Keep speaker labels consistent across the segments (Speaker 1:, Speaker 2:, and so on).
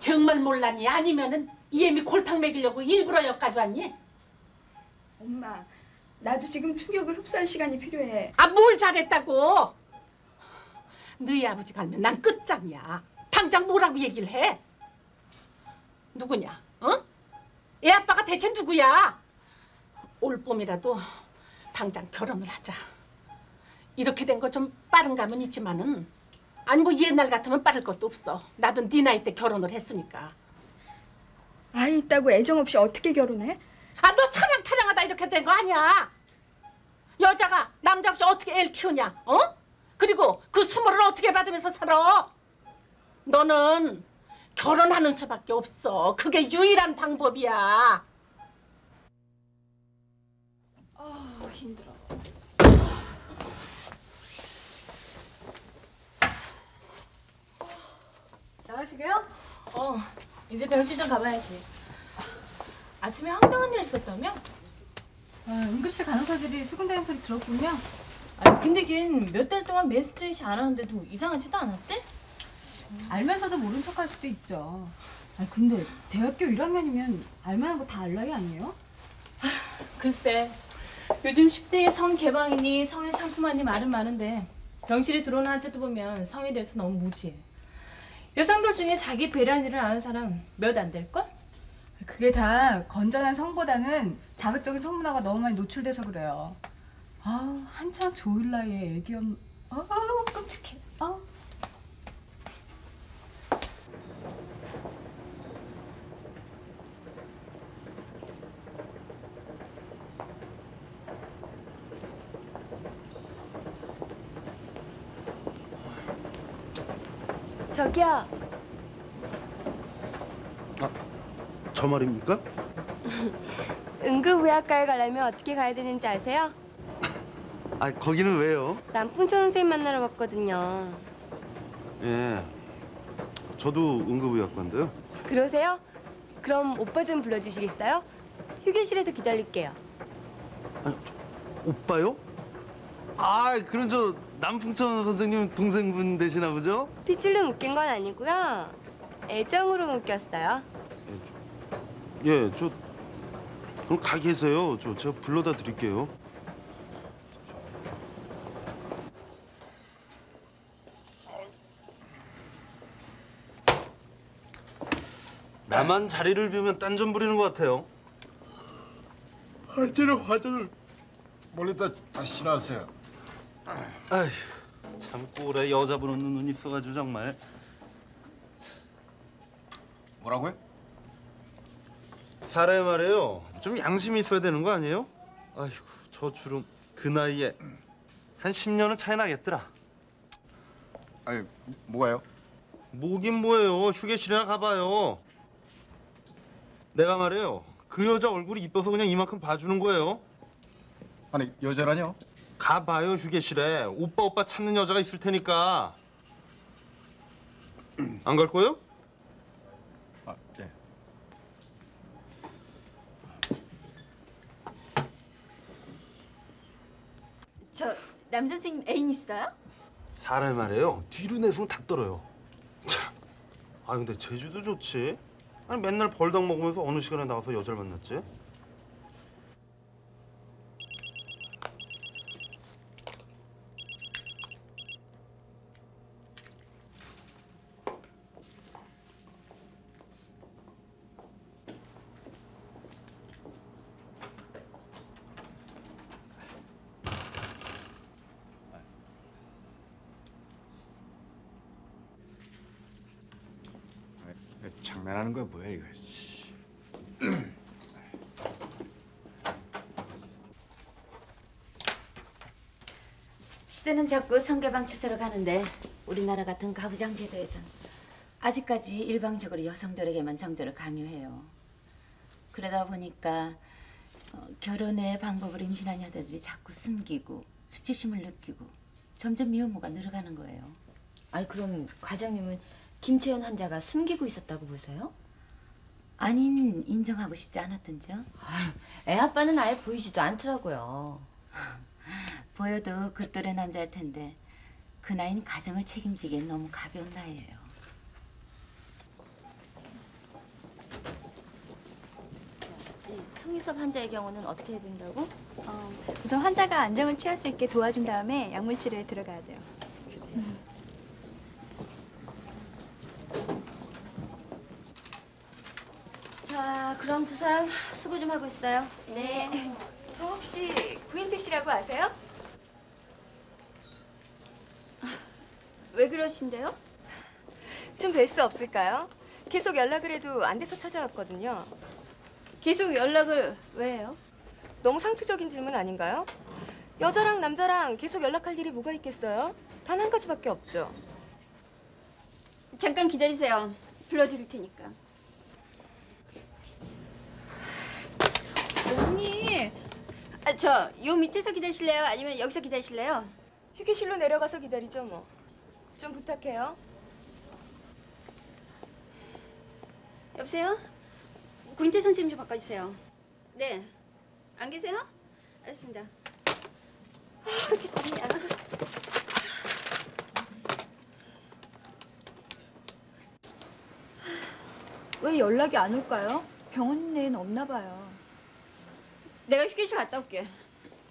Speaker 1: 정말 몰랐니? 아니면은 이엠이 골탕 먹이려고 일부러 여기까지 왔니?
Speaker 2: 엄마, 나도 지금 충격을 흡수할 시간이 필요해.
Speaker 1: 아 뭘 잘했다고? 너희 아버지가 알면 난 끝장이야. 당장 뭐라고 얘기를 해? 누구냐? 어? 애 아빠가 대체 누구야? 올 봄이라도 당장 결혼을 하자. 이렇게 된 거 좀 빠른 감은 있지만은 아니 뭐 옛날 같으면 빠를 것도 없어. 나도 네 나이 때 결혼을 했으니까.
Speaker 2: 아이 있다고 애정 없이 어떻게 결혼해?
Speaker 1: 아 너 사랑 타령하다 이렇게 된 거 아니야? 여자가 남자 없이 어떻게 애를 키우냐? 어? 그리고 그 수모를 어떻게 받으면서 살아? 너는 결혼하는 수밖에 없어. 그게 유일한 방법이야.
Speaker 2: 아 힘들어.
Speaker 3: 가시게요? 어, 이제 병실 좀 가봐야지. 아침에 황당한 일 있었다며?
Speaker 4: 아, 응급실 간호사들이 수근대는 소리 들었군요.
Speaker 3: 아니, 근데 걘 몇 달 동안 맨스트레이시 안 하는데도 이상하지도 않았대?
Speaker 4: 알면서도 모른 척할 수도 있죠. 아 근데 대학교 1학년이면 알만한 거 다알 나이 아니에요?
Speaker 3: 글쎄, 요즘 10대의 성 개방이니 성의 상품하니 말은 많은데 병실에 들어오는 환자도 보면 성에 대해서 너무 무지해. 여성들 중에 자기 배려한 일을 아는 사람 몇 안 될걸?
Speaker 4: 그게 다 건전한 성보다는 자극적인 성문화가 너무 많이 노출돼서 그래요. 아 한참 좋을 나이에 애기엄 아 끔찍해. 아.
Speaker 5: 저기요.
Speaker 6: 저 말입니까?
Speaker 5: 응급의학과에 가려면 어떻게 가야 되는지 아세요?
Speaker 6: 아 거기는 왜요?
Speaker 5: 남풍천 선생님 만나러 왔거든요.
Speaker 6: 예. 저도 응급의학과인데요.
Speaker 5: 그러세요? 그럼 오빠 좀 불러주시겠어요? 휴게실에서 기다릴게요.
Speaker 6: 아니, 저, 오빠요? 아 그럼 저 남풍천 선생님 동생분 되시나 보죠?
Speaker 5: 핏줄로 묶인 건 아니고요. 애정으로 묶였어요.
Speaker 6: 예, 저, 예, 저 그럼 가 계세요. 저 제가 불러다 드릴게요. 나만 자리를 비우면 딴 점 부리는 것 같아요.
Speaker 7: 화이트는 화장을 몰래다 다시 지나왔어요.
Speaker 6: 아휴, 참 꼴에 여자 보는 눈 있어가지고 정말.
Speaker 7: 뭐라고요?
Speaker 6: 사람이 말이에요. 좀 양심이 있어야 되는 거 아니에요? 아이고, 저 주름 그 나이에 한 10년은 차이 나겠더라.
Speaker 7: 아니 뭐가요?
Speaker 6: 뭐긴 뭐예요. 휴게실이나 가봐요. 내가 말이에요. 그 여자 얼굴이 이뻐서 그냥 이만큼 봐주는 거예요.
Speaker 7: 아니 여자라뇨?
Speaker 6: 가봐요 휴게실에 오빠 오빠 찾는 여자가 있을 테니까. 안 갈 거예요?
Speaker 7: 아 예.
Speaker 3: 저남 선생님 애인 있어요?
Speaker 6: 사람이 말이에요. 뒤로 내수는 다 떨어요. 참. 아 근데 제주도 좋지. 아니 맨날 벌떡 먹으면서 어느 시간에 나가서 여자를 만났지?
Speaker 7: 장난하는 거야 뭐야 이거? 씨.
Speaker 8: 시대는 자꾸 성개방 추세로 가는데 우리나라 같은 가부장 제도에선 아직까지 일방적으로 여성들에게만 정절을 강요해요. 그러다 보니까 어, 결혼의 방법을 임신한 여자들이 자꾸 숨기고 수치심을 느끼고 점점 미혼모가 늘어가는 거예요.
Speaker 9: 아니 그럼 과장님은 김채연 환자가 숨기고 있었다고 보세요?
Speaker 8: 아님 인정하고 싶지 않았던죠?
Speaker 9: 아유, 애 아빠는 아예 보이지도 않더라고요.
Speaker 8: 보여도 그 또래 남자일 텐데 그 나이는 가정을 책임지기엔 너무 가벼운 나이예요.
Speaker 10: 송희섭 환자의 경우는 어떻게 해야 된다고?
Speaker 11: 어, 우선 환자가 안정을 취할 수 있게 도와준 다음에 약물 치료에 들어가야 돼요.
Speaker 10: 그래요. 그럼 두 사람 수고 좀 하고 있어요.
Speaker 11: 네. 저 혹시 구인태 씨라고 아세요?
Speaker 10: 왜 그러신데요?
Speaker 12: 좀 뵐 수 없을까요? 계속 연락을 해도 안 돼서 찾아왔거든요.
Speaker 10: 계속 연락을 왜 해요?
Speaker 12: 너무 상투적인 질문 아닌가요? 여자랑 남자랑 계속 연락할 일이 뭐가 있겠어요? 단 한 가지밖에 없죠.
Speaker 10: 잠깐 기다리세요. 불러드릴 테니까. 언니. 아, 저 요 밑에서 기다리실래요? 아니면 여기서 기다리실래요?
Speaker 12: 휴게실로 내려가서 기다리죠 뭐. 좀 부탁해요.
Speaker 10: 여보세요? 구인태 선생님 좀 바꿔주세요. 네. 안 계세요? 알았습니다. 아, 왜 이렇게 떨리냐.
Speaker 11: 왜 연락이 안 올까요? 병원 내엔 없나 봐요.
Speaker 10: 내가 휴게실 갔다 올게.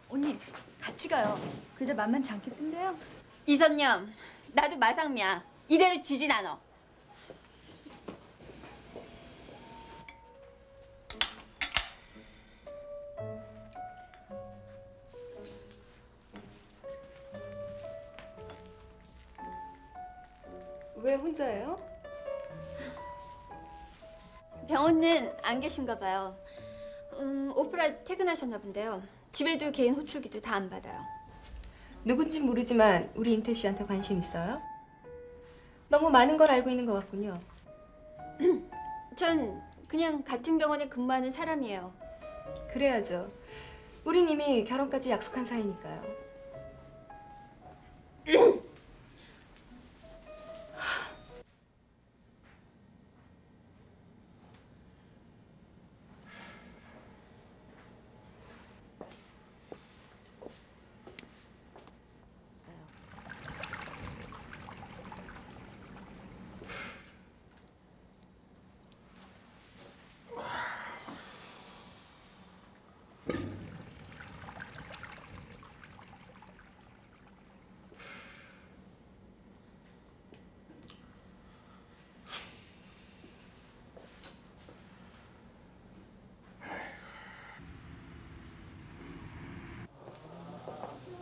Speaker 11: 언니, 같이 가요. 그저 만만치 않겠던데요?
Speaker 10: 이선념, 나도 마상미야. 이대로 지진 않아.
Speaker 12: 왜 혼자예요?
Speaker 10: 병원은 안 계신가 봐요. 음, 오프라 퇴근하셨나 본데요. 집에도 개인 호출기도 다 안 받아요.
Speaker 12: 누군진 모르지만 우리 인태 씨한테 관심 있어요? 너무 많은 걸 알고 있는 것 같군요.
Speaker 10: 전 그냥 같은 병원에 근무하는 사람이에요.
Speaker 12: 그래야죠. 우린 이미 결혼까지 약속한 사이니까요.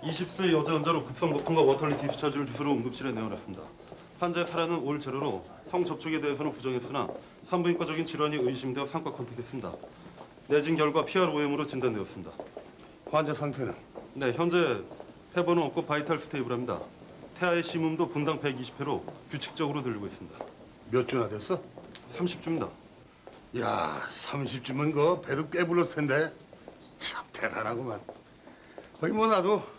Speaker 6: 이십 세 여자 환자로 급성 복통과 watery discharge를 주소로 응급실에 내원했습니다. 환자의 탈환은 all zero로 성 접촉에 대해서는 부정했으나 산부인과적인 질환이 의심되어 산과 contact했습니다. 내진 결과 PROM으로 진단되었습니다.
Speaker 13: 환자 상태는
Speaker 6: 네, 현재 fever 없고 vital stable합니다. 태아의 심음도 분당 120회로 규칙적으로 들리고 있습니다.
Speaker 13: 몇 주나 됐어?
Speaker 6: 30주입니다.
Speaker 13: 야, 30주면 그 배도 꽤 불렀을 텐데 참 대단하구만. 거의 뭐 나도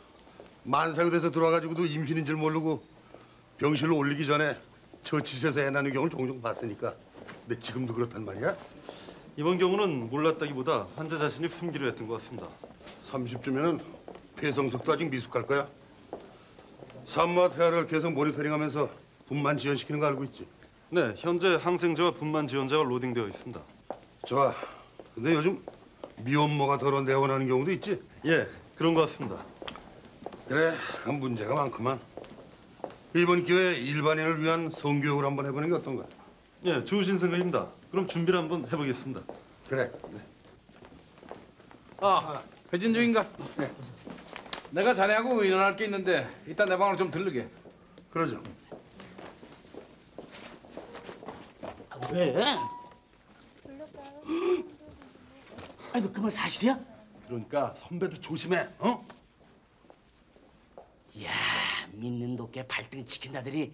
Speaker 13: 만사가 돼서 들어와가지고도 임신인 줄 모르고 병실로 올리기 전에 처치실에서 애 낳는 경우를 종종 봤으니까. 근데 지금도 그렇단 말이야?
Speaker 6: 이번 경우는 몰랐다기보다 환자 자신이 숨기려 했던 것 같습니다.
Speaker 13: 30주면은 폐성숙도 아직 미숙할 거야. 산모와 태아를 계속 모니터링하면서 분만 지연시키는 거 알고 있지?
Speaker 6: 네, 현재 항생제와 분만 지원제가 로딩되어 있습니다.
Speaker 13: 좋아. 근데 요즘 미혼모가 더러 내원하는 경우도 있지?
Speaker 6: 예, 그런 것 같습니다.
Speaker 13: 그래, 문제가 많구만. 이번 기회에 일반인을 위한 성교육을 한번 해보는 게 어떤가?
Speaker 6: 예, 좋으신 생각입니다. 그럼 준비를 한번 해보겠습니다.
Speaker 13: 그래.
Speaker 14: 아, 배진 중인가?
Speaker 13: 네.
Speaker 14: 내가 자네하고 의논할 게 있는데 이따 내 방으로 좀 들르게.
Speaker 13: 그러죠.
Speaker 15: 왜? 아니 너 그 말 사실이야?
Speaker 6: 그러니까 선배도 조심해, 어?
Speaker 15: 야 믿는 도께 발등 지킨다더니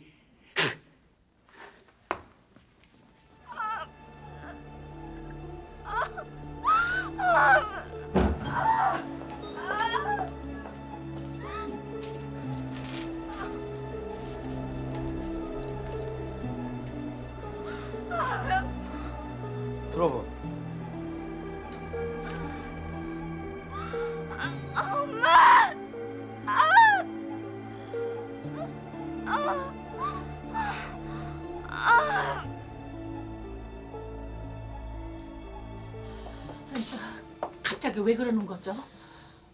Speaker 1: 갑자기 왜 그러는 거죠?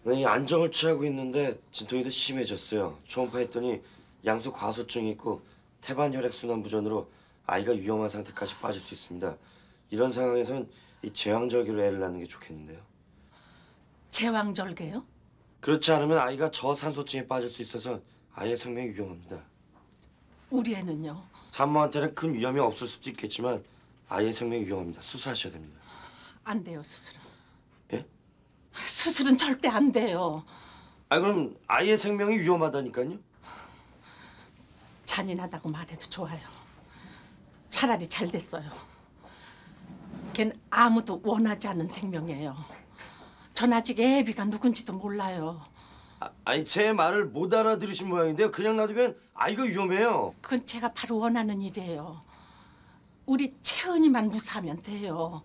Speaker 16: 네, 안정을 취하고 있는데 진통이 더 심해졌어요. 초음파 했더니 양소 과소증이 있고 태반 혈액 순환 부전으로 아이가 위험한 상태까지 빠질 수 있습니다. 이런 상황에선 이 제왕절개로 애를 낳는 게 좋겠는데요.
Speaker 1: 제왕절개요?
Speaker 16: 그렇지 않으면 아이가 저산소증에 빠질 수 있어서 아이의 생명이 위험합니다.
Speaker 1: 우리 애는요.
Speaker 16: 산모한테는 큰 위험이 없을 수도 있겠지만 아이의 생명이 위험합니다. 수술하셔야 됩니다.
Speaker 1: 안 돼요 수술은.
Speaker 16: 예?
Speaker 1: 수술은 절대 안 돼요.
Speaker 16: 아 그럼 아이의 생명이 위험하다니까요?
Speaker 1: 잔인하다고 말해도 좋아요. 차라리 잘 됐어요. 걘 아무도 원하지 않는 생명이에요. 전 아직 애비가 누군지도 몰라요.
Speaker 16: 아, 아니 제 말을 못 알아들으신 모양인데요. 그냥 놔두면 아이가 위험해요.
Speaker 1: 그건 제가 바로 원하는 일이에요. 우리 채은이만 무사하면 돼요.